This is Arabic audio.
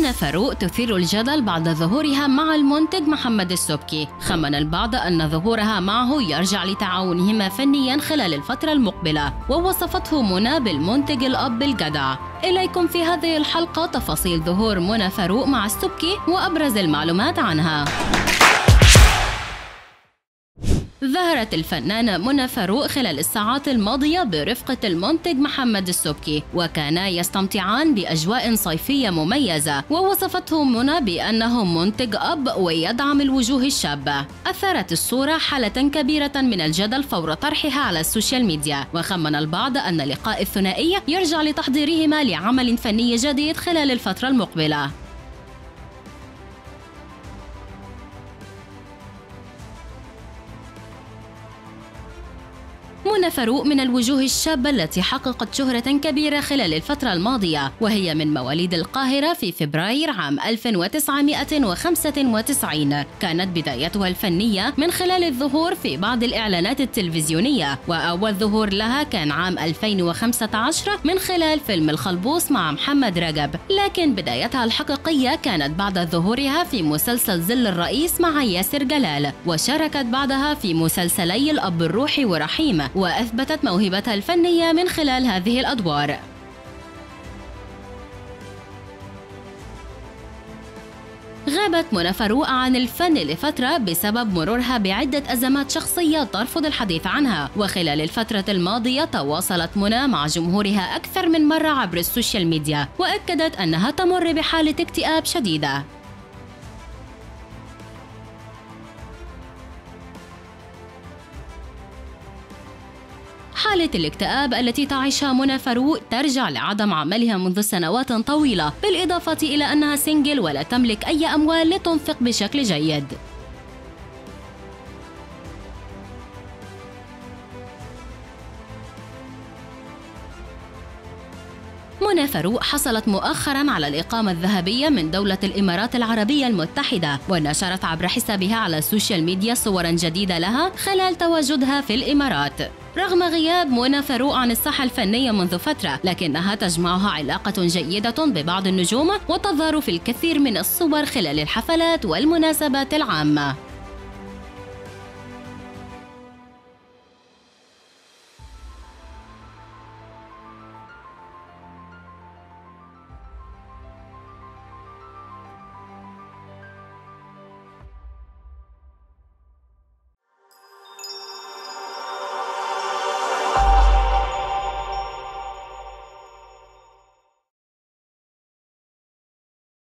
منى فاروق تثير الجدل بعد ظهورها مع المنتج محمد السبكي. خمن البعض أن ظهورها معه يرجع لتعاونهما فنيا خلال الفترة المقبلة ووصفته منى بالمنتج الأب الجدع إليكم في هذه الحلقة تفاصيل ظهور منى فاروق مع السبكي وأبرز المعلومات عنها. ظهرت الفنانة منى فاروق خلال الساعات الماضية برفقة المنتج محمد السبكي وكانا يستمتعان بأجواء صيفية مميزة ووصفته منى بأنه منتج أب ويدعم الوجوه الشابة. أثارت الصورة حالة كبيرة من الجدل فور طرحها على السوشيال ميديا وخمن البعض أن لقاء الثنائي يرجع لتحضيرهما لعمل فني جديد خلال الفترة المقبلة. منى فاروق من الوجوه الشابة التي حققت شهرة كبيرة خلال الفترة الماضية وهي من مواليد القاهرة في فبراير عام 1995 كانت بدايتها الفنية من خلال الظهور في بعض الإعلانات التلفزيونية وأول ظهور لها كان عام 2015 من خلال فيلم الخلبوص مع محمد رجب. لكن بدايتها الحقيقية كانت بعد ظهورها في مسلسل ظل الرئيس مع ياسر جلال وشاركت بعدها في مسلسلي الأب الروحي ورحيم وأثبتت موهبتها الفنية من خلال هذه الأدوار. غابت منى فاروق عن الفن لفترة بسبب مرورها بعدة أزمات شخصية ترفض الحديث عنها. وخلال الفترة الماضية تواصلت منى مع جمهورها أكثر من مرة عبر السوشيال ميديا وأكدت أنها تمر بحالة اكتئاب شديدة. حالة الاكتئاب التي تعيشها منى فاروق ترجع لعدم عملها منذ سنوات طويلة بالإضافة إلى أنها single ولا تملك أي أموال لتنفق بشكل جيد. منى فاروق حصلت مؤخرا على الإقامة الذهبية من دولة الإمارات العربية المتحدة ونشرت عبر حسابها على السوشيال ميديا صورا جديدة لها خلال تواجدها في الإمارات. رغم غياب منى فاروق عن الساحة الفنية منذ فترة لكنها تجمعها علاقة جيدة ببعض النجوم وتظهر في الكثير من الصور خلال الحفلات والمناسبات العامة.